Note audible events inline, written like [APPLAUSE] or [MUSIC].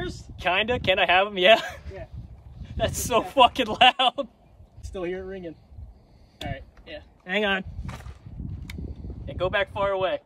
upstairs? Kinda. Can I have them? Yeah. Yeah. [LAUGHS] That's so fucking loud. Still hear it ringing. All right. Yeah. Hang on. Yeah, go back far away.